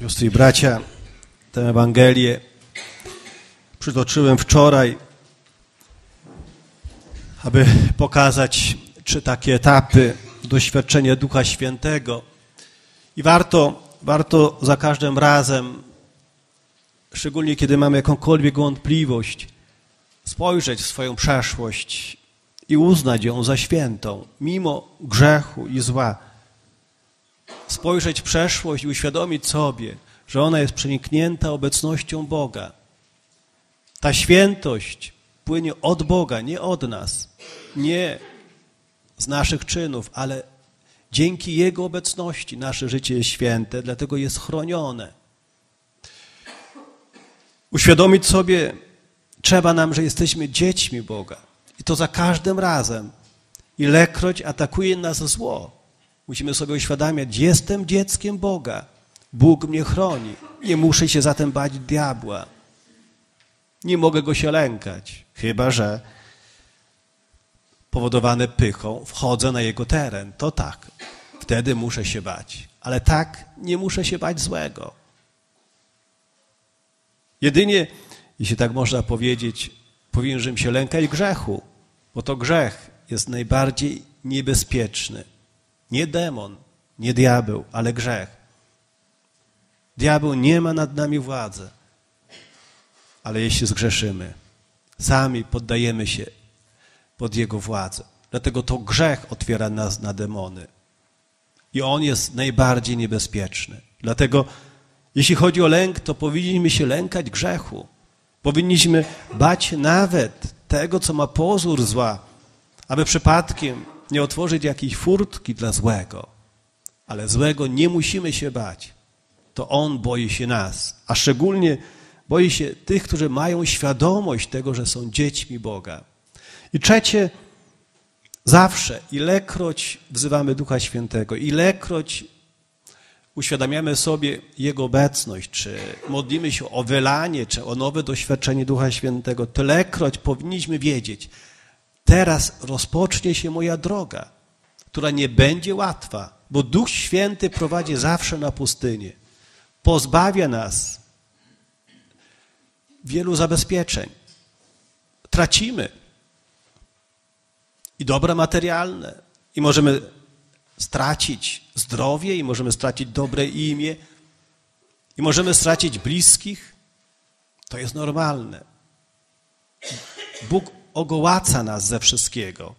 Siostry i bracia, tę Ewangelię przytoczyłem wczoraj, aby pokazać trzy takie etapy doświadczenia Ducha Świętego. I warto, warto za każdym razem, szczególnie kiedy mamy jakąkolwiek wątpliwość, spojrzeć w swoją przeszłość i uznać ją za świętą, mimo grzechu i zła spojrzeć w przeszłość i uświadomić sobie, że ona jest przeniknięta obecnością Boga. Ta świętość płynie od Boga, nie od nas, nie z naszych czynów, ale dzięki Jego obecności nasze życie jest święte, dlatego jest chronione. Uświadomić sobie trzeba nam, że jesteśmy dziećmi Boga. I to za każdym razem. Ilekroć atakuje nas zło, Musimy sobie uświadamiać, jestem dzieckiem Boga. Bóg mnie chroni. Nie muszę się zatem bać diabła. Nie mogę go się lękać, chyba że powodowane pychą wchodzę na jego teren. To tak, wtedy muszę się bać. Ale tak nie muszę się bać złego. Jedynie, jeśli tak można powiedzieć, powinienem się lękać grzechu, bo to grzech jest najbardziej niebezpieczny. Nie demon, nie diabeł, ale grzech. Diabeł nie ma nad nami władzy. Ale jeśli zgrzeszymy, sami poddajemy się pod jego władzę. Dlatego to grzech otwiera nas na demony. I on jest najbardziej niebezpieczny. Dlatego, jeśli chodzi o lęk, to powinniśmy się lękać grzechu. Powinniśmy bać nawet tego, co ma pozór zła, aby przypadkiem nie otworzyć jakiejś furtki dla złego. Ale złego nie musimy się bać. To on boi się nas, a szczególnie boi się tych, którzy mają świadomość tego, że są dziećmi Boga. I trzecie, zawsze, ilekroć wzywamy Ducha Świętego, ilekroć uświadamiamy sobie Jego obecność, czy modlimy się o wylanie, czy o nowe doświadczenie Ducha Świętego, tylekroć powinniśmy wiedzieć, Teraz rozpocznie się moja droga, która nie będzie łatwa, bo Duch Święty prowadzi zawsze na pustynię. Pozbawia nas wielu zabezpieczeń. Tracimy i dobra materialne, i możemy stracić zdrowie, i możemy stracić dobre imię, i możemy stracić bliskich. To jest normalne. Bóg ogołaca nas ze wszystkiego,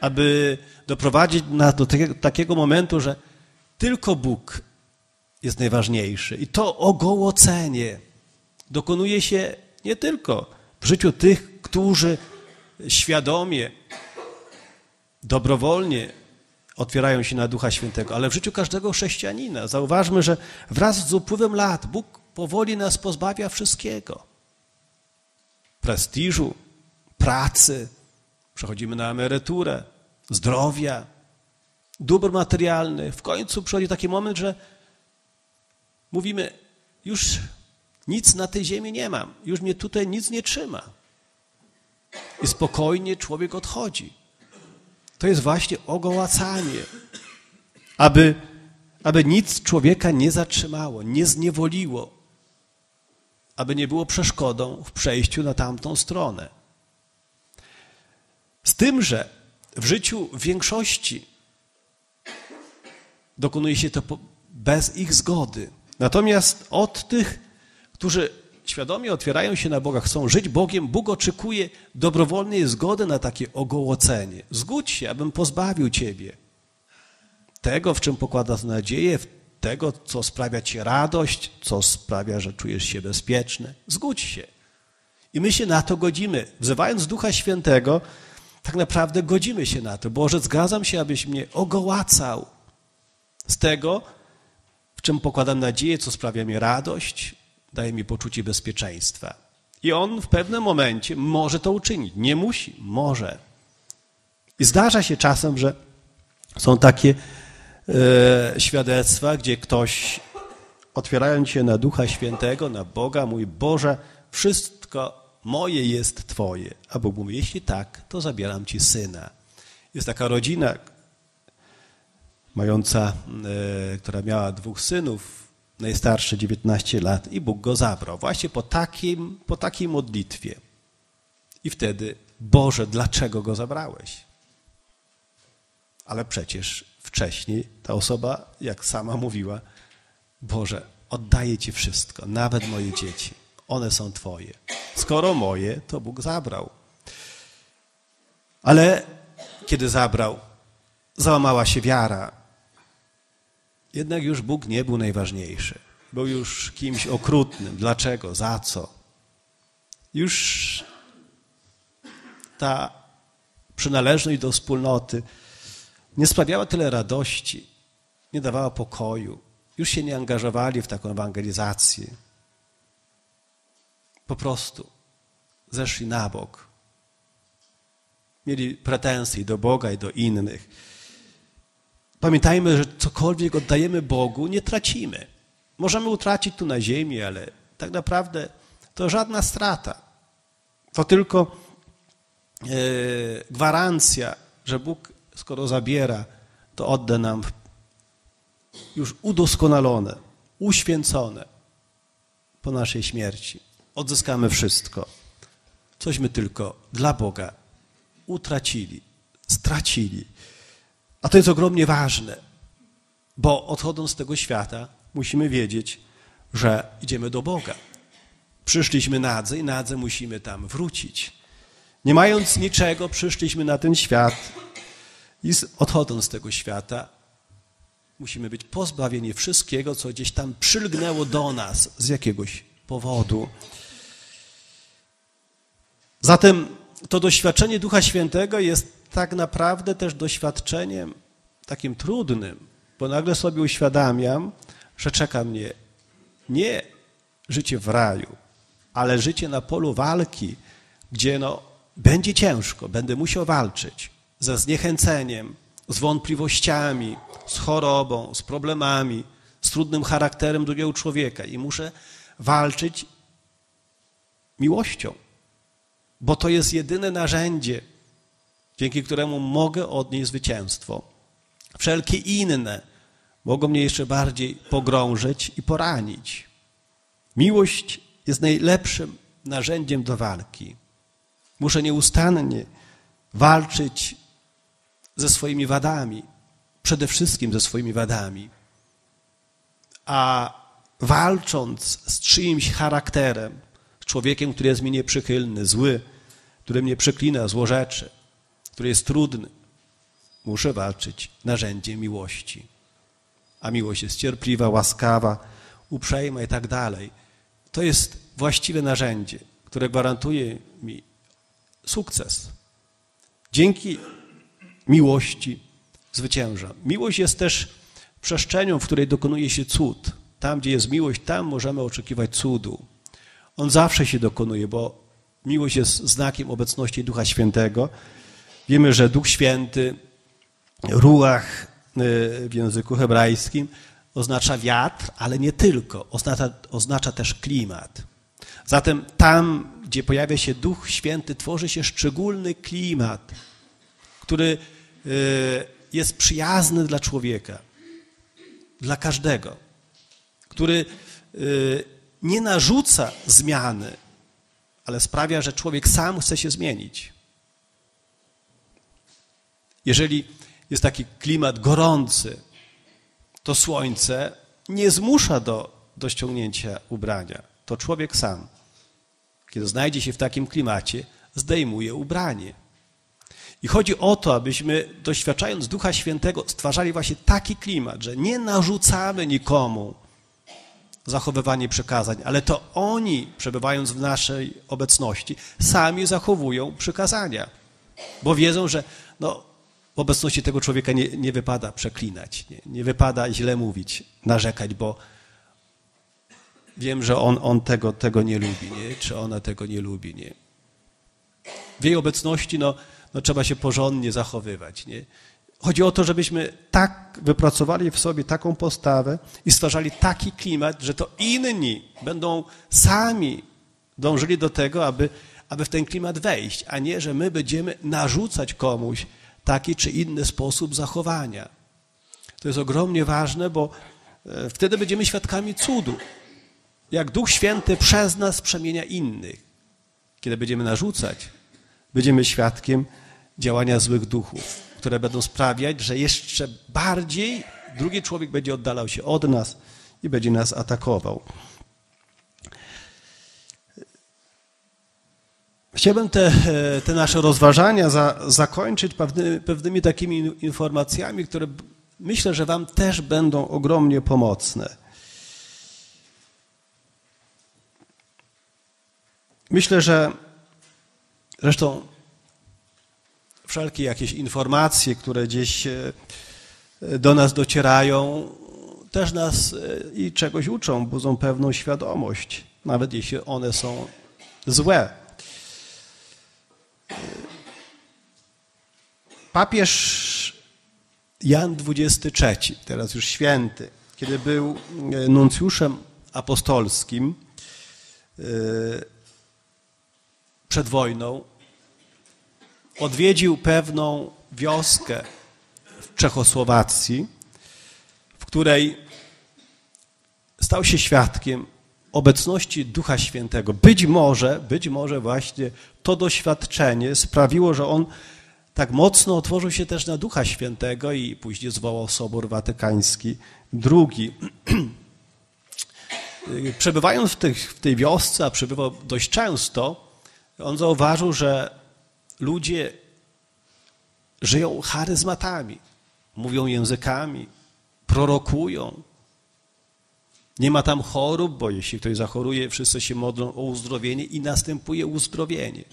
aby doprowadzić nas do takiego momentu, że tylko Bóg jest najważniejszy. I to ogołocenie dokonuje się nie tylko w życiu tych, którzy świadomie, dobrowolnie otwierają się na Ducha Świętego, ale w życiu każdego chrześcijanina. Zauważmy, że wraz z upływem lat Bóg powoli nas pozbawia wszystkiego. Prestiżu, pracy, przechodzimy na emeryturę, zdrowia, dóbr materialnych. W końcu przychodzi taki moment, że mówimy, już nic na tej ziemi nie mam, już mnie tutaj nic nie trzyma. I spokojnie człowiek odchodzi. To jest właśnie ogołacanie, aby, aby nic człowieka nie zatrzymało, nie zniewoliło, aby nie było przeszkodą w przejściu na tamtą stronę. Z tym, że w życiu większości dokonuje się to bez ich zgody. Natomiast od tych, którzy świadomie otwierają się na Boga, chcą żyć Bogiem, Bóg oczekuje dobrowolnej zgody na takie ogołocenie. Zgódź się, abym pozbawił Ciebie tego, w czym pokładasz nadzieję, tego, co sprawia Ci radość, co sprawia, że czujesz się bezpieczny. Zgódź się. I my się na to godzimy. Wzywając Ducha Świętego, tak naprawdę godzimy się na to. Boże, zgadzam się, abyś mnie ogołacał z tego, w czym pokładam nadzieję, co sprawia mi radość, daje mi poczucie bezpieczeństwa. I on w pewnym momencie może to uczynić. Nie musi, może. I zdarza się czasem, że są takie e, świadectwa, gdzie ktoś otwierając się na Ducha Świętego, na Boga, mówi, Boże, wszystko moje jest Twoje. A Bóg mówi, jeśli tak, to zabieram Ci syna. Jest taka rodzina, mająca, e, która miała dwóch synów najstarszy 19 lat i Bóg go zabrał. Właśnie po, takim, po takiej modlitwie. I wtedy, Boże, dlaczego go zabrałeś? Ale przecież wcześniej ta osoba, jak sama mówiła, Boże, oddaję Ci wszystko, nawet moje dzieci. One są Twoje. Skoro moje, to Bóg zabrał. Ale kiedy zabrał, załamała się wiara. Jednak już Bóg nie był najważniejszy. Był już kimś okrutnym. Dlaczego? Za co? Już ta przynależność do wspólnoty nie sprawiała tyle radości, nie dawała pokoju. Już się nie angażowali w taką ewangelizację. Po prostu zeszli na bok. Mieli pretensje do Boga i do innych. Pamiętajmy, że cokolwiek oddajemy Bogu, nie tracimy. Możemy utracić tu na ziemi, ale tak naprawdę to żadna strata. To tylko e, gwarancja, że Bóg, skoro zabiera, to odda nam już udoskonalone, uświęcone po naszej śmierci. Odzyskamy wszystko. Cośmy tylko dla Boga utracili, stracili. A to jest ogromnie ważne, bo odchodząc z tego świata, musimy wiedzieć, że idziemy do Boga. Przyszliśmy nadze i nadze musimy tam wrócić. Nie mając niczego, przyszliśmy na ten świat i odchodząc z tego świata, musimy być pozbawieni wszystkiego, co gdzieś tam przylgnęło do nas z jakiegoś powodu. Zatem to doświadczenie Ducha Świętego jest tak naprawdę też doświadczeniem takim trudnym, bo nagle sobie uświadamiam, że czeka mnie nie życie w raju, ale życie na polu walki, gdzie no, będzie ciężko, będę musiał walczyć ze zniechęceniem, z wątpliwościami, z chorobą, z problemami, z trudnym charakterem drugiego człowieka i muszę walczyć miłością bo to jest jedyne narzędzie, dzięki któremu mogę odnieść zwycięstwo. Wszelkie inne mogą mnie jeszcze bardziej pogrążyć i poranić. Miłość jest najlepszym narzędziem do walki. Muszę nieustannie walczyć ze swoimi wadami, przede wszystkim ze swoimi wadami. A walcząc z czyimś charakterem, człowiekiem, który jest mi nieprzychylny, zły, który mnie przeklina, złorzeczy, który jest trudny. Muszę walczyć narzędziem miłości. A miłość jest cierpliwa, łaskawa, uprzejma i tak dalej. To jest właściwe narzędzie, które gwarantuje mi sukces. Dzięki miłości zwyciężam. Miłość jest też przestrzenią, w której dokonuje się cud. Tam, gdzie jest miłość, tam możemy oczekiwać cudu. On zawsze się dokonuje, bo miłość jest znakiem obecności Ducha Świętego. Wiemy, że Duch Święty, ruach y, w języku hebrajskim oznacza wiatr, ale nie tylko, oznacza, oznacza też klimat. Zatem tam, gdzie pojawia się Duch Święty, tworzy się szczególny klimat, który y, jest przyjazny dla człowieka, dla każdego, który y, nie narzuca zmiany, ale sprawia, że człowiek sam chce się zmienić. Jeżeli jest taki klimat gorący, to słońce nie zmusza do, do ściągnięcia ubrania. To człowiek sam, kiedy znajdzie się w takim klimacie, zdejmuje ubranie. I chodzi o to, abyśmy doświadczając Ducha Świętego stwarzali właśnie taki klimat, że nie narzucamy nikomu zachowywanie przekazań, ale to oni, przebywając w naszej obecności, sami zachowują przykazania, bo wiedzą, że no, w obecności tego człowieka nie, nie wypada przeklinać, nie, nie wypada źle mówić, narzekać, bo wiem, że on, on tego, tego nie lubi, nie? czy ona tego nie lubi. Nie? W jej obecności no, no, trzeba się porządnie zachowywać. Nie? Chodzi o to, żebyśmy tak wypracowali w sobie taką postawę i stwarzali taki klimat, że to inni będą sami dążyli do tego, aby, aby w ten klimat wejść, a nie, że my będziemy narzucać komuś taki czy inny sposób zachowania. To jest ogromnie ważne, bo E, wtedy będziemy świadkami cudu. Jak Duch Święty przez nas przemienia innych. Kiedy będziemy narzucać, będziemy świadkiem działania złych duchów, które będą sprawiać, że jeszcze bardziej drugi człowiek będzie oddalał się od nas i będzie nas atakował. Chciałbym te, te nasze rozważania za, zakończyć pewnymi, pewnymi takimi informacjami, które myślę, że Wam też będą ogromnie pomocne. Myślę, że zresztą wszelkie jakieś informacje, które gdzieś e, do nas docierają, też nas e, i czegoś uczą, budzą pewną świadomość, nawet jeśli one są złe. Papież Jan XXIII, teraz już święty, kiedy był e, nuncjuszem apostolskim e, przed wojną, odwiedził pewną wioskę w Czechosłowacji, w której stał się świadkiem obecności Ducha Świętego. Być może, być może właśnie to doświadczenie sprawiło, że on tak mocno otworzył się też na Ducha Świętego i później zwołał Sobór Watykański II. Przebywając w w tej wiosce, a przebywał dość często, on zauważył, że ludzie żyją charyzmatami, mówią językami, prorokują. Nie ma tam chorób, bo jeśli ktoś zachoruje, wszyscy się modlą o uzdrowienie i następuje uzdrowienie.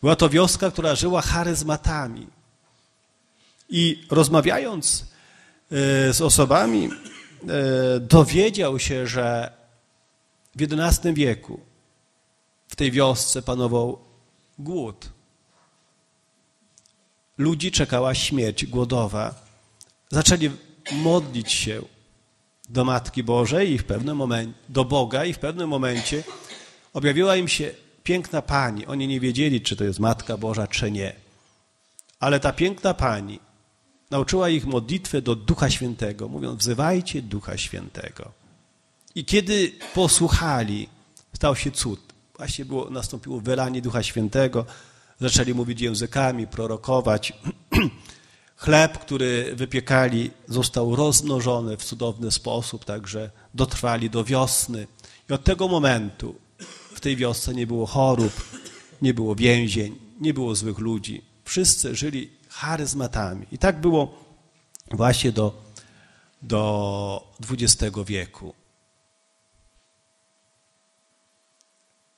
Była to wioska, która żyła charyzmatami. I rozmawiając e, z osobami, e, dowiedział się, że w XI wieku w tej wiosce panował głód. Ludzi czekała śmierć głodowa. Zaczęli modlić się do Matki Bożej i w pewnym momencie, do Boga i w pewnym momencie objawiła im się piękna pani. Oni nie wiedzieli, czy to jest Matka Boża, czy nie. Ale ta piękna pani nauczyła ich modlitwę do Ducha Świętego, mówiąc, wzywajcie Ducha Świętego. I kiedy posłuchali, stał się cud. Właśnie było, nastąpiło wylanie Ducha Świętego, zaczęli mówić językami, prorokować. Chleb, który wypiekali, został rozmnożony w cudowny sposób, także dotrwali do wiosny. I od tego momentu w tej wiosce nie było chorób, nie było więzień, nie było złych ludzi. Wszyscy żyli charyzmatami. I tak było właśnie do, do XX wieku.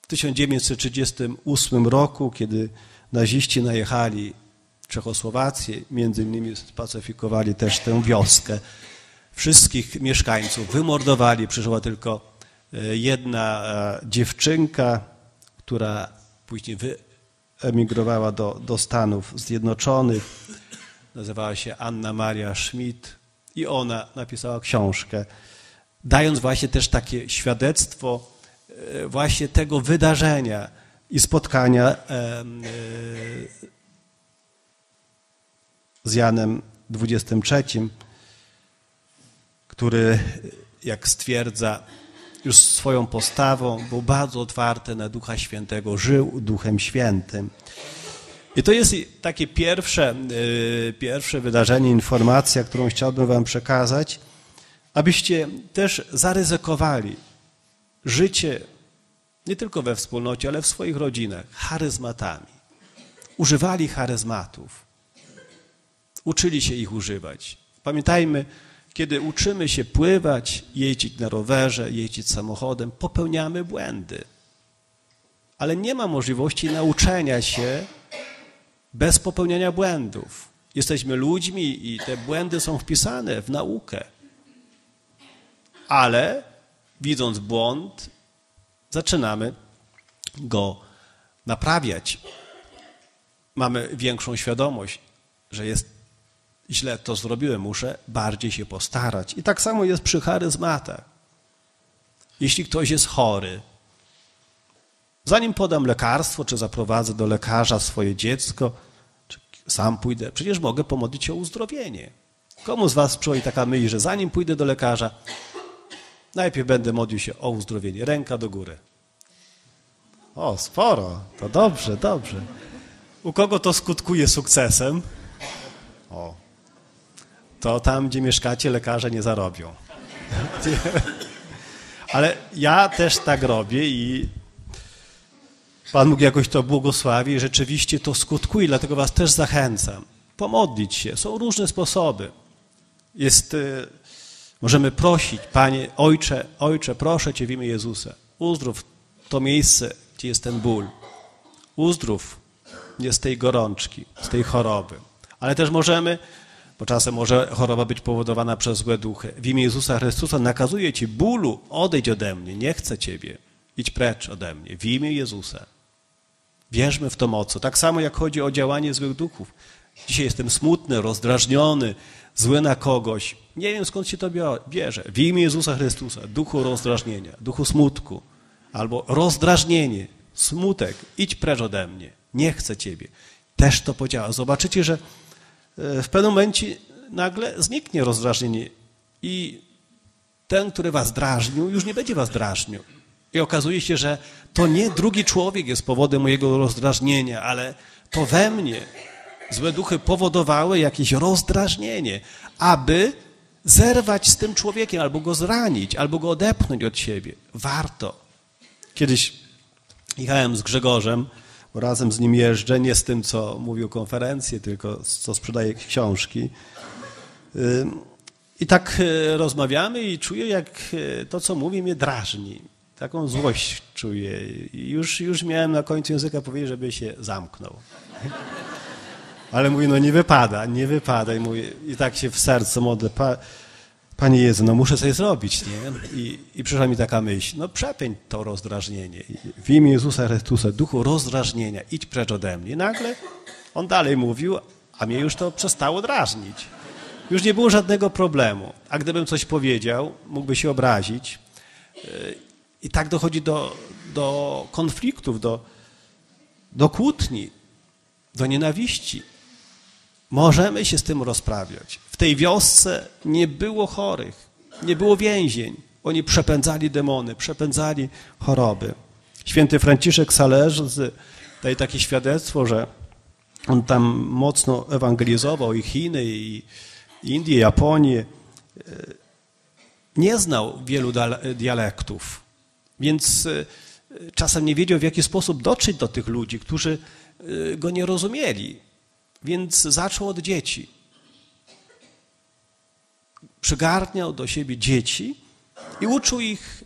1938 roku, kiedy naziści najechali Czechosłowację, między innymi spacyfikowali też tę wioskę, wszystkich mieszkańców wymordowali, przeżyła tylko E, jedna e, dziewczynka, która później wyemigrowała do, do Stanów Zjednoczonych, nazywała się Anna Maria Schmidt i ona napisała książkę, dając właśnie też takie świadectwo właśnie tego wydarzenia i spotkania z Janem XXIII, który, jak stwierdza, już swoją postawą był bardzo otwarty na Ducha Świętego, żył Duchem Świętym. I to jest takie pierwsze, y, pierwsze wydarzenie, informacja, którą chciałbym Wam przekazać, abyście też zaryzykowali życie nie tylko we wspólnocie, ale w swoich rodzinach charyzmatami. Używali charyzmatów. Uczyli się ich używać. Pamiętajmy, kiedy uczymy się pływać, jeździć na rowerze, jeździć samochodem, popełniamy błędy. Ale nie ma możliwości nauczenia się bez popełniania błędów. Jesteśmy ludźmi i te błędy są wpisane w naukę. Ale widząc błąd, zaczynamy go naprawiać. Mamy większą świadomość, że jest źle to zrobiłem, muszę bardziej się postarać. I tak samo jest przy charyzmatach. Jeśli ktoś jest chory, zanim podam lekarstwo, czy zaprowadzę do lekarza swoje dziecko, czy sam pójdę, przecież mogę pomodlić się o uzdrowienie. Komu z was przychodzi taka myśl, że zanim pójdę do lekarza, najpierw będę modlił się o uzdrowienie. Ręka do góry. O, sporo. To dobrze, dobrze. U kogo to skutkuje sukcesem? O. To tam, gdzie mieszkacie, lekarze nie zarobią. Ale ja też tak robię i Pan Bóg jakoś to błogosławi i rzeczywiście to skutkuje, dlatego was też zachęcam. Pomodlić się. Są różne sposoby. Jest, y, możemy prosić, Panie, Ojcze, Ojcze, proszę Cię w imię Jezusa, uzdrów to miejsce, gdzie jest ten ból. Uzdrów mnie z tej gorączki, z tej choroby. Ale też możemy, bo czasem może choroba być powodowana przez złe duchy. W imię Jezusa Chrystusa nakazuję Ci bólu, odejdź ode mnie, nie chcę Ciebie, idź precz ode mnie, w imię Jezusa. Wierzmy w to mocno. Tak samo jak chodzi o działanie złych duchów. Dzisiaj jestem smutny, rozdrażniony, zły na kogoś. Nie wiem skąd się to bierze. W imię Jezusa Chrystusa, duchu rozdrażnienia, duchu smutku, albo rozdrażnienie, smutek, idź precz ode mnie, nie chcę Ciebie. Też to podziała. Zobaczycie, że e, w pewnym momencie nagle zniknie rozdrażnienie i ten, który was drażnił, już nie będzie was drażnił. I okazuje się, że to nie drugi człowiek jest powodem mojego rozdrażnienia, ale to we mnie złe duchy powodowały jakieś rozdrażnienie, aby zerwać z tym człowiekiem, albo go zranić, albo go odepchnąć od siebie. Warto. Kiedyś jechałem z Grzegorzem, bo razem z nim jeżdżę, nie z tym, co mówił konferencję, tylko co sprzedaje książki. I tak e, rozmawiamy i czuję, jak e, to, co mówi, mnie drażni. Taką złość czuję. I już, już miałem na końcu języka powiedzieć, żeby się zamknął. Ale mówi, no nie wypada, nie wypada. I, mówi, i tak się w sercu modlę. Pa, Panie Jezu, no muszę coś zrobić, nie? I, I przyszła mi taka myśl, no przepięć to rozdrażnienie. W imię Jezusa Chrystusa, duchu rozdrażnienia, idź precz ode mnie. I nagle on dalej mówił, a mnie już to przestało drażnić. Już nie było żadnego problemu. A gdybym coś powiedział, mógłby się obrazić. I tak dochodzi do, do konfliktów, do, do kłótni, do nienawiści. Możemy się z tym rozprawiać. W tej wiosce nie było chorych, nie było więzień. Oni przepędzali demony, przepędzali choroby. Święty Franciszek Salerzy daje takie świadectwo, że on tam mocno ewangelizował i Chiny, i Indię, Japonię. Nie znał wielu dialektów, więc e, czasem nie wiedział, w jaki sposób dotrzeć do tych ludzi, którzy e, go nie rozumieli. Więc zaczął od dzieci. Przygarniał do siebie dzieci i uczył ich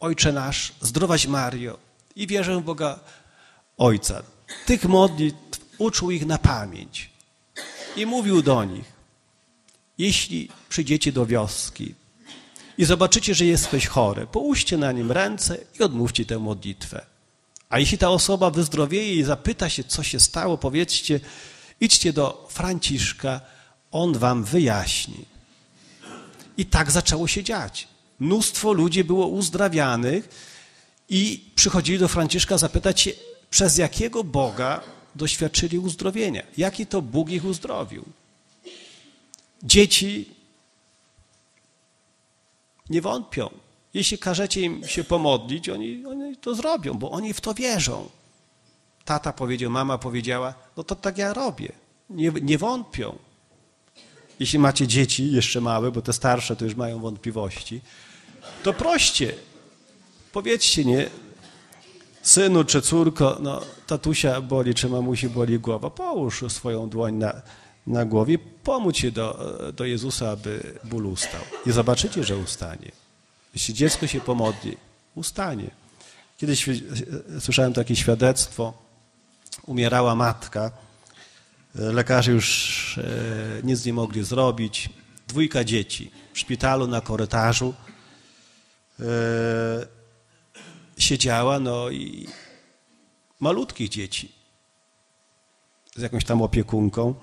Ojcze nasz, zdrowaś Mario i wierzę w Boga Ojca. Tych modlitw uczył ich na pamięć i mówił do nich, jeśli przyjdziecie do wioski i zobaczycie, że jesteś chory, połóżcie na nim ręce i odmówcie tę modlitwę. A jeśli ta osoba wyzdrowieje i zapyta się, co się stało, powiedzcie, idźcie do Franciszka, on wam wyjaśni. I tak zaczęło się dziać. Mnóstwo ludzi było uzdrawianych i przychodzili do Franciszka zapytać się, przez jakiego Boga doświadczyli uzdrowienia. Jaki to Bóg ich uzdrowił. Dzieci nie wątpią. Jeśli każecie im się pomodlić, oni, oni to zrobią, bo oni w to wierzą. Tata powiedział, mama powiedziała, no to tak ja robię. Nie, nie wątpią. Jeśli macie dzieci jeszcze małe, bo te starsze to już mają wątpliwości, to proście. Powiedzcie, nie, synu czy córko, no tatusia boli, czy mamusi boli głowa, połóż swoją dłoń na, na głowie, pomóż się do, do Jezusa, aby ból ustał. I zobaczycie, że ustanie. Jeśli dziecko się pomodli, ustanie. Kiedyś słyszałem takie świadectwo. Umierała matka. Lekarze już e, nic nie mogli zrobić. Dwójka dzieci w szpitalu na korytarzu e, siedziała, no i malutkich dzieci z jakąś tam opiekunką.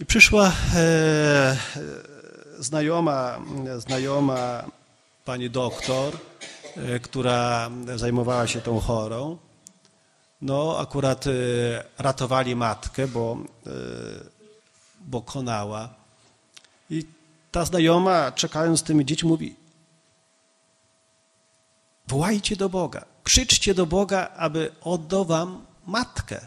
I przyszła e, znajoma, znajoma pani doktor, e, która zajmowała się tą chorą. No, akurat e, ratowali matkę, bo, e, bo konała. I ta znajoma, czekając z tymi dziećmi, mówi: Wołajcie do Boga, krzyczcie do Boga, aby oddał wam matkę.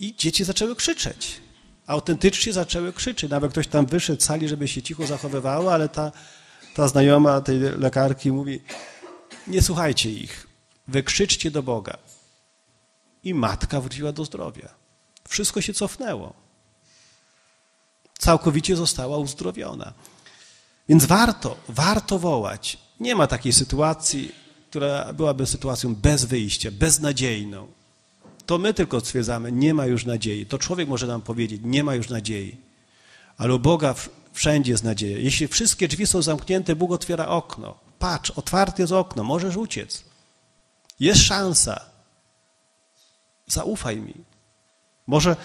I dzieci zaczęły krzyczeć. Autentycznie zaczęły krzyczeć. Nawet ktoś tam wyszedł z sali, żeby się cicho zachowywało, ale ta, ta znajoma tej lekarki mówi: Nie słuchajcie ich, wykrzyczcie do Boga. I matka wróciła do zdrowia. Wszystko się cofnęło. Całkowicie została uzdrowiona. Więc warto, warto wołać. Nie ma takiej sytuacji, która byłaby sytuacją bez wyjścia, beznadziejną. To my tylko stwierdzamy, nie ma już nadziei. To człowiek może nam powiedzieć, nie ma już nadziei. Ale u Boga wszędzie jest nadzieja. Jeśli wszystkie drzwi są zamknięte, Bóg otwiera okno. Patrz, otwarte jest okno, możesz uciec. Jest szansa. Zaufaj mi. Może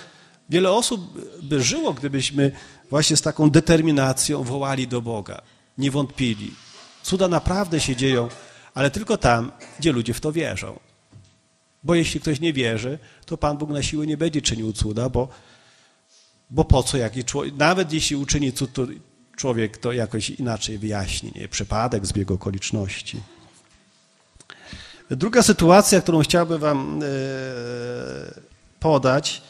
wiele osób by żyło, gdybyśmy właśnie z taką determinacją wołali do Boga. Nie wątpili. Cuda naprawdę się dzieją, ale tylko tam, gdzie ludzie w to wierzą. Bo jeśli ktoś nie wierzy, to Pan Bóg na siłę nie będzie czynił cuda, bo, bo po co jaki człowiek, nawet jeśli uczyni cud, to człowiek to jakoś inaczej wyjaśni, nie? przypadek, zbieg okoliczności. Druga sytuacja, którą chciałbym Wam e, podać,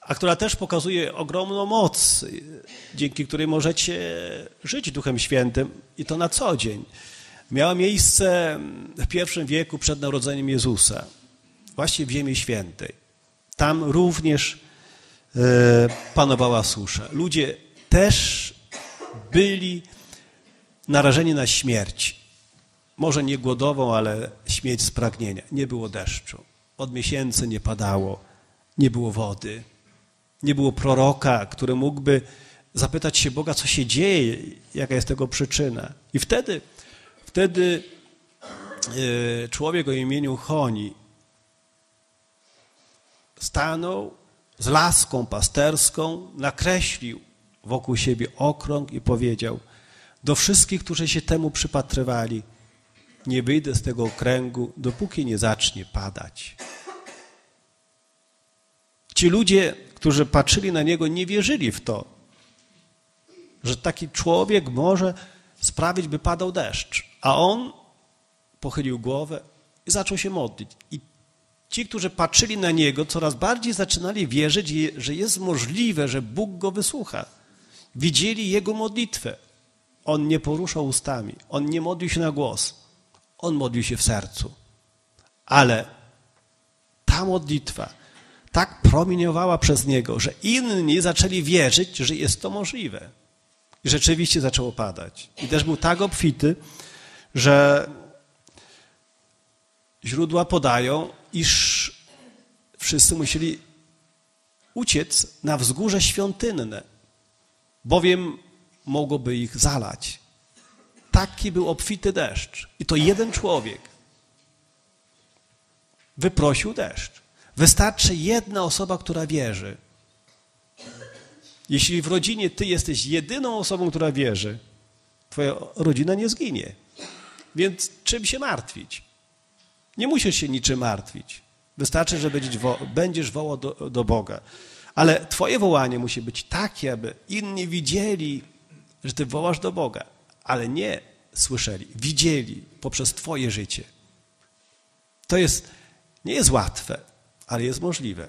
a która też pokazuje ogromną moc, dzięki której możecie żyć Duchem Świętym i to na co dzień. Miała miejsce w pierwszym wieku przed narodzeniem Jezusa, właśnie w Ziemi Świętej. Tam również e, panowała susza. Ludzie też byli narażeni na śmierć. Może nie głodową, ale śmierć z pragnienia. Nie było deszczu. Od miesięcy nie padało. Nie było wody. Nie było proroka, który mógłby zapytać się Boga, co się dzieje, jaka jest tego przyczyna. I wtedy, wtedy e, człowiek o imieniu Choni stanął z laską pasterską, nakreślił wokół siebie okrąg i powiedział do wszystkich, którzy się temu przypatrywali, nie wyjdę z tego okręgu, dopóki nie zacznie padać. Ci ludzie, którzy patrzyli na niego, nie wierzyli w to, że taki człowiek może sprawić, by padał deszcz. A on pochylił głowę i zaczął się modlić. I ci, którzy patrzyli na niego, coraz bardziej zaczynali wierzyć, że jest możliwe, że Bóg go wysłucha. Widzieli jego modlitwę. On nie poruszał ustami, on nie modlił się na głos, on modlił się w sercu. Ale ta modlitwa tak promieniowała przez niego, że inni zaczęli wierzyć, że jest to możliwe. I rzeczywiście zaczęło padać. I też był tak obfity, że źródła podają, iż wszyscy musieli uciec na wzgórze świątynne, bowiem mogłoby ich zalać. Taki był obfity deszcz. I to jeden człowiek wyprosił deszcz. Wystarczy jedna osoba, która wierzy. Jeśli w rodzinie ty jesteś jedyną osobą, która wierzy, twoja rodzina nie zginie. Więc czym się martwić? Nie musisz się niczym martwić. Wystarczy, że będziesz, wo będziesz wołał do, do Boga. Ale twoje wołanie musi być takie, aby inni widzieli, że ty wołasz do Boga, ale nie słyszeli, widzieli poprzez twoje życie. To jest, nie jest łatwe, ale jest możliwe.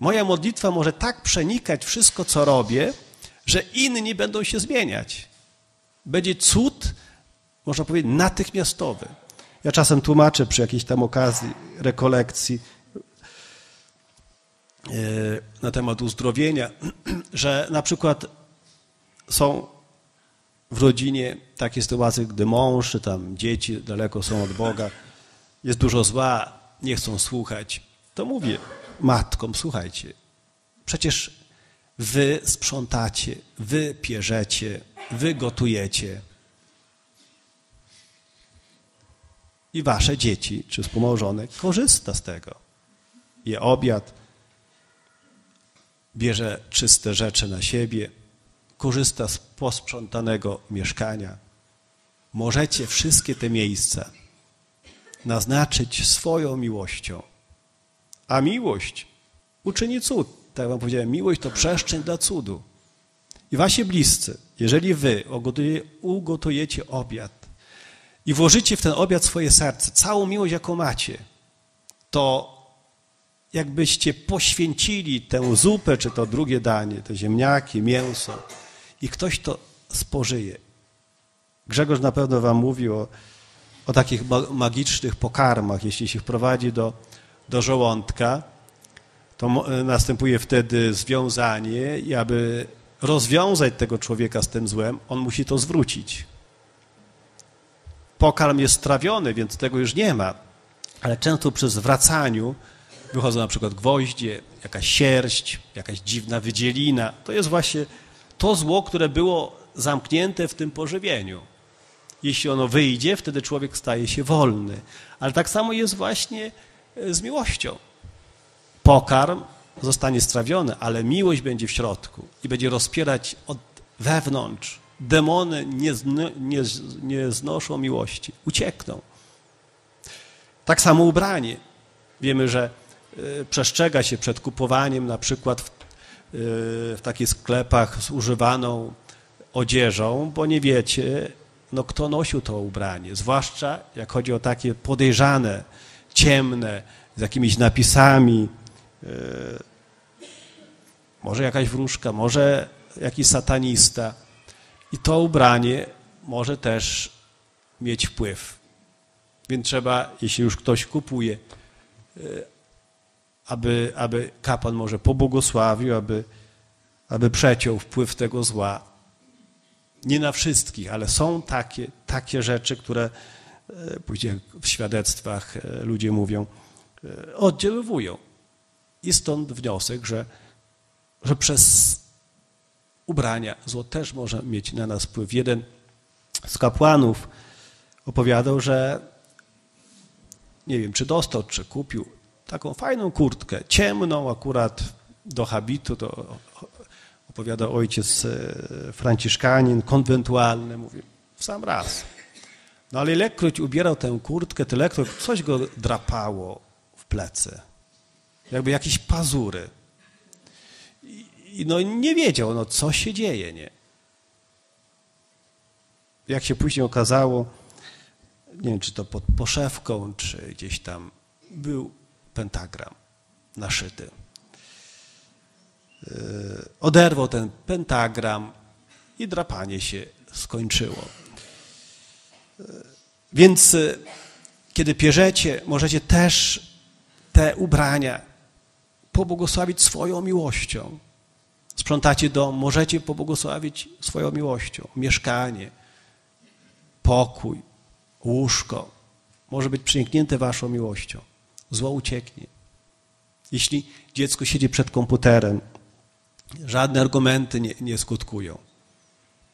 Moja modlitwa może tak przenikać wszystko, co robię, że inni będą się zmieniać. Będzie cud, można powiedzieć, natychmiastowy. Ja czasem tłumaczę przy jakiejś tam okazji, rekolekcji e, na temat uzdrowienia, że na przykład są w rodzinie takie sytuacje, gdy mąż czy tam dzieci daleko są od Boga, jest dużo zła, nie chcą słuchać, to mówię matkom, słuchajcie, przecież wy sprzątacie, wy pierzecie, wy gotujecie. I wasze dzieci czy współmałżonek korzysta z tego. Je obiad, bierze czyste rzeczy na siebie, korzysta z posprzątanego mieszkania. Możecie wszystkie te miejsca naznaczyć swoją miłością. A miłość uczyni cud. tak wam powiedziałem, miłość to przestrzeń dla cudu. I wasi bliscy, jeżeli wy ugotujecie obiad i włożycie w ten obiad swoje serce, całą miłość, jaką macie, to jakbyście poświęcili tę zupę, czy to drugie danie, te ziemniaki, mięso i ktoś to spożyje. Grzegorz na pewno wam mówi o, o takich magicznych pokarmach, jeśli się wprowadzi do, do żołądka, to następuje wtedy związanie i aby rozwiązać tego człowieka z tym złem, on musi to zwrócić. Pokarm jest strawiony, więc tego już nie ma, ale często przy zwracaniu wychodzą na przykład gwoździe, jakaś sierść, jakaś dziwna wydzielina. To jest właśnie to zło, które było zamknięte w tym pożywieniu. Jeśli ono wyjdzie, wtedy człowiek staje się wolny. Ale tak samo jest właśnie e, z miłością. Pokarm zostanie strawiony, ale miłość będzie w środku i będzie rozpierać od wewnątrz. Demony nie, nie, nie znoszą miłości, uciekną. Tak samo ubranie. Wiemy, że y, przestrzega się przed kupowaniem na przykład w, y, w takich sklepach z używaną odzieżą, bo nie wiecie, no kto nosił to ubranie, zwłaszcza jak chodzi o takie podejrzane, ciemne, z jakimiś napisami, y, może jakaś wróżka, może jakiś satanista. I to ubranie może też mieć wpływ. Więc trzeba, jeśli już ktoś kupuje, e, aby, aby kapłan może pobłogosławił, aby, aby przeciął wpływ tego zła. Nie na wszystkich, ale są takie, takie rzeczy, które e, później w świadectwach e, ludzie mówią, oddziaływują. I stąd wniosek, że że przez ubrania zło też może mieć na nas wpływ. Jeden z kapłanów opowiadał, że nie wiem, czy dostał, czy kupił taką fajną kurtkę, ciemną akurat do habitu, to opowiada ojciec e, franciszkanin, konwentualny, mówi, w sam raz. No ale ilekroć ubierał tę kurtkę, tylekroć coś go drapało w plecy. Jakby jakieś pazury no nie wiedział, no co się dzieje, nie? Jak się później okazało, nie wiem, czy to pod poszewką, czy gdzieś tam był pentagram naszyty. Yy, oderwał ten pentagram i drapanie się skończyło. Yy, więc yy, kiedy pierzecie, możecie też te ubrania pobłogosławić swoją miłością sprzątacie dom, możecie pobłogosławić swoją miłością. Mieszkanie, pokój, łóżko może być przeniknięte waszą miłością. Zło ucieknie. Jeśli dziecko siedzi przed komputerem, żadne argumenty nie, nie skutkują.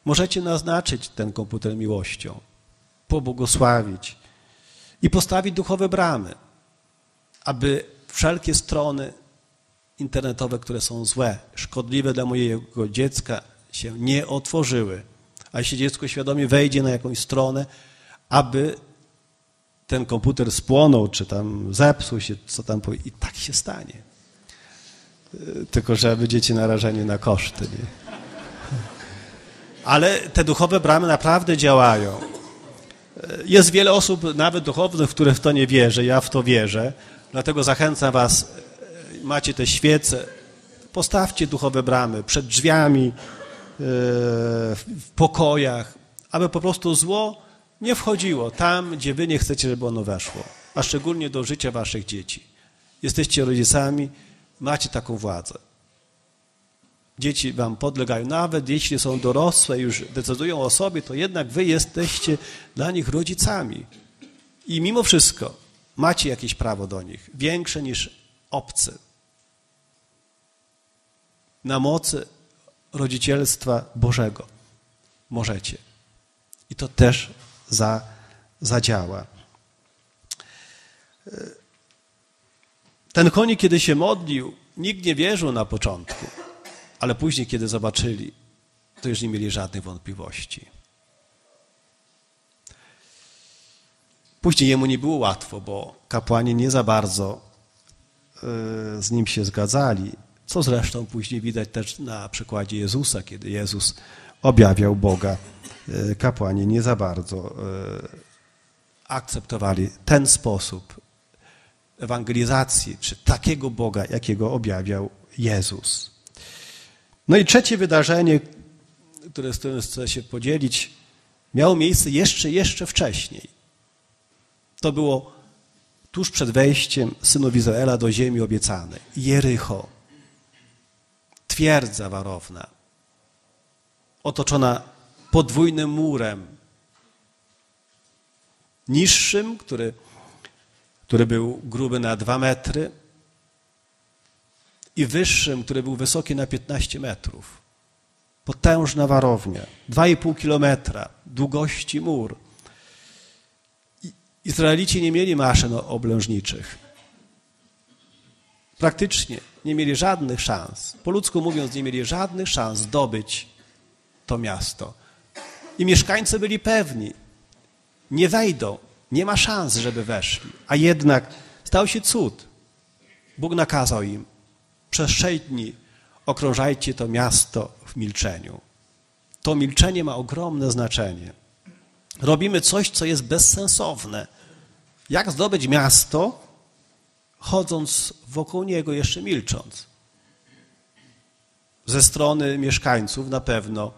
Możecie naznaczyć ten komputer miłością, pobłogosławić i postawić duchowe bramy, aby wszelkie strony internetowe, które są złe, szkodliwe dla mojego dziecka, się nie otworzyły. A jeśli dziecko świadomie wejdzie na jakąś stronę, aby ten komputer spłonął, czy tam zepsuł się, co tam powie, i tak się stanie. Tylko, że będziecie narażeni na koszty. Nie? Ale te duchowe bramy naprawdę działają. Jest wiele osób, nawet duchownych, które w to nie wierzą. Ja w to wierzę. Dlatego zachęcam Was macie te świece, postawcie duchowe bramy przed drzwiami, e, w pokojach, aby po prostu zło nie wchodziło tam, gdzie wy nie chcecie, żeby ono weszło, a szczególnie do życia waszych dzieci. Jesteście rodzicami, macie taką władzę. Dzieci wam podlegają, nawet jeśli są dorosłe, już decydują o sobie, to jednak wy jesteście dla nich rodzicami. I mimo wszystko macie jakieś prawo do nich, większe niż obcy na mocy rodzicielstwa Bożego. Możecie. I to też za, zadziała. Ten konik, kiedy się modlił, nikt nie wierzył na początku, ale później, kiedy zobaczyli, to już nie mieli żadnych wątpliwości. Później jemu nie było łatwo, bo kapłani nie za bardzo e, z nim się zgadzali Co zresztą później widać też na przykładzie Jezusa, kiedy Jezus objawiał Boga. E, kapłani nie za bardzo e, akceptowali ten sposób ewangelizacji, czy takiego Boga, jakiego objawiał Jezus. No i trzecie wydarzenie, które z którym chcę się podzielić, miało miejsce jeszcze, jeszcze wcześniej. To było tuż przed wejściem synów Izraela do ziemi obiecanej. Jericho, twierdza warowna, otoczona podwójnym murem, niższym, który, który był gruby na dwa metry, i wyższym, który był wysoki na 15 metrów. Potężna warownia, 2,5 kilometra długości mur. Izraelici nie mieli maszyn oblężniczych. Praktycznie nie mieli żadnych szans. Po ludzku mówiąc, nie mieli żadnych szans zdobyć to miasto. I mieszkańcy byli pewni, nie wejdą, nie ma szans, żeby weszli. A jednak stał się cud. Bóg nakazał im, przez sześć dni okrążajcie to miasto w milczeniu. To milczenie ma ogromne znaczenie. Robimy coś, co jest bezsensowne. Jak zdobyć miasto, chodząc wokół niego, jeszcze milcząc? Ze strony mieszkańców na pewno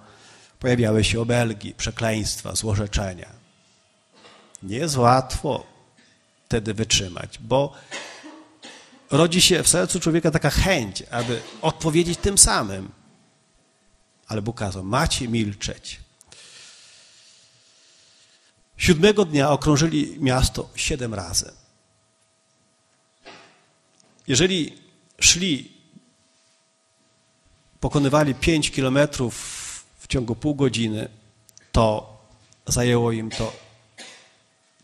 pojawiały się obelgi, przekleństwa, złorzeczenia. Nie jest łatwo wtedy wytrzymać, bo rodzi się w sercu człowieka taka chęć, aby odpowiedzieć tym samym. Ale Bóg kazał, macie milczeć. Siódmego dnia okrążyli miasto siedem razy. Jeżeli szli, pokonywali pięć kilometrów w ciągu pół godziny, to zajęło im to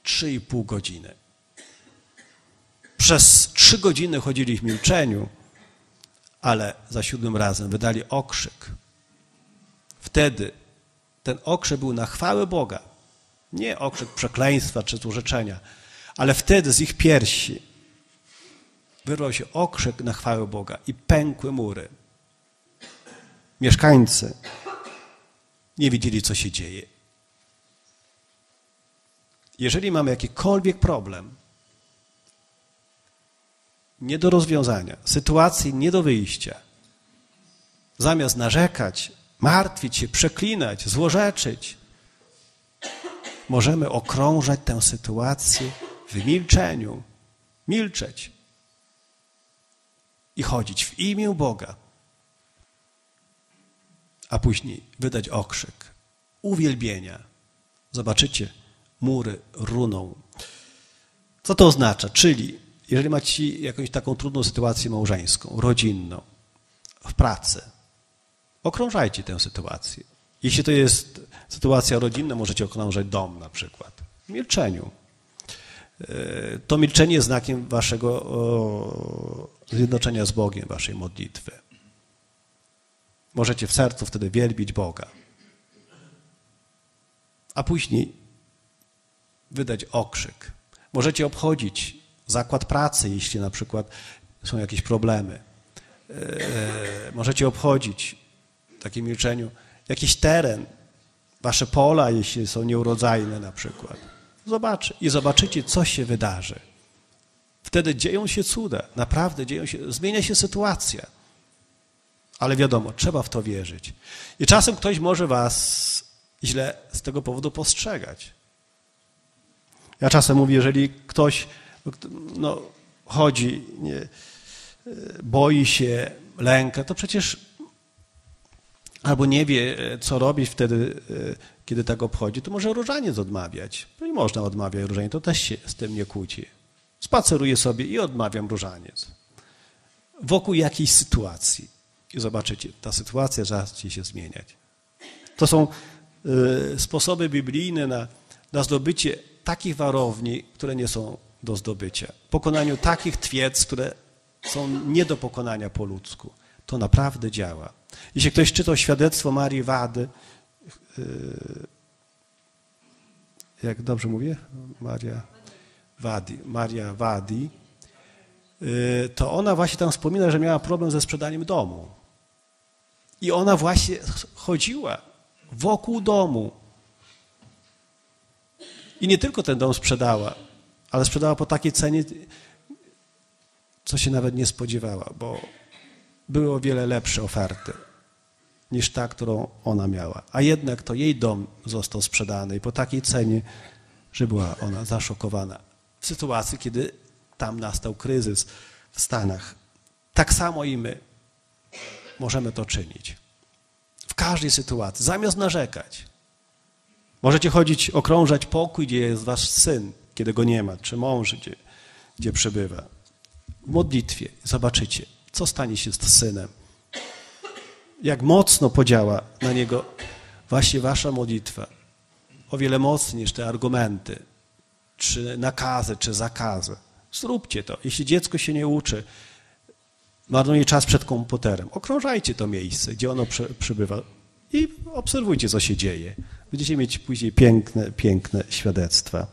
trzy i pół godziny. Przez trzy godziny chodzili w milczeniu, ale za siódmym razem wydali okrzyk. Wtedy ten okrzyk był na chwałę Boga. Nie okrzyk przekleństwa czy złorzeczenia, ale wtedy z ich piersi wyrwał się okrzyk na chwałę Boga i pękły mury. Mieszkańcy nie wiedzieli, co się dzieje. Jeżeli mamy jakikolwiek problem, nie do rozwiązania, sytuacji nie do wyjścia. Zamiast narzekać, martwić się, przeklinać, złorzeczyć, możemy okrążać tę sytuację w milczeniu, milczeć i chodzić w imię Boga, a później wydać okrzyk uwielbienia. Zobaczycie, mury runą. Co to oznacza? Czyli jeżeli macie jakąś taką trudną sytuację małżeńską, rodzinną, w pracy, okrążajcie tę sytuację. Jeśli to jest sytuacja rodzinna, możecie okrążać dom na przykład. W milczeniu. E, to milczenie jest znakiem waszego zjednoczenia z Bogiem, waszej modlitwy. Możecie w sercu wtedy wielbić Boga. A później wydać okrzyk. Możecie obchodzić zakład pracy, jeśli na przykład są jakieś problemy. E, możecie obchodzić w takim milczeniu jakiś teren, wasze pola, jeśli są nieurodzajne na przykład. Zobaczy i zobaczycie, co się wydarzy. Wtedy dzieją się cuda, naprawdę dzieją się, zmienia się sytuacja. Ale wiadomo, trzeba w to wierzyć. I czasem ktoś może was źle z tego powodu postrzegać. Ja czasem mówię, jeżeli ktoś no, chodzi, nie, boi się, lęka, to przecież albo nie wie, co robić wtedy, kiedy tak obchodzi, to może różaniec odmawiać. No i można odmawiać różaniec, to też się z tym nie kłóci. Spaceruję sobie i odmawiam różaniec. Wokół jakiejś sytuacji. I zobaczycie, ta sytuacja zacznie się zmieniać. To są y, sposoby biblijne na, na zdobycie takich warowni, które nie są do zdobycia. Pokonaniu takich twiec, które są nie do pokonania po ludzku. To naprawdę działa. Jeśli ktoś czytał świadectwo Marii Wady, yy, jak dobrze mówię? Maria Wadi. Maria Wadi. y, to ona właśnie tam wspomina, że miała problem ze sprzedaniem domu. I ona właśnie chodziła wokół domu. I nie tylko ten dom sprzedała, ale sprzedała po takiej cenie, co się nawet nie spodziewała, bo były o wiele lepsze oferty niż ta, którą ona miała. A jednak to jej dom został sprzedany i po takiej cenie, że była ona zaszokowana. Sytuacji, kiedy tam nastał kryzys w Stanach. Tak samo i my możemy to czynić. W każdej sytuacji, zamiast narzekać. Możecie chodzić, okrążać pokój, gdzie jest wasz syn, kiedy go nie ma, czy mąż, gdzie, gdzie przebywa. W modlitwie zobaczycie, co stanie się z synem. Jak mocno podziała na niego właśnie wasza modlitwa. O wiele mocniej niż te argumenty, czy nakazy, czy zakazy. Zróbcie to. Jeśli dziecko się nie uczy, marnuje czas przed komputerem, okrążajcie to miejsce, gdzie ono przybywa i obserwujcie, co się dzieje. Będziecie mieć później piękne, piękne świadectwa.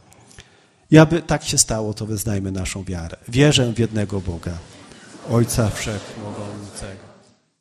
I aby tak się stało, to wyznajmy naszą wiarę. Wierzę w jednego Boga, Ojca Wszechmogącego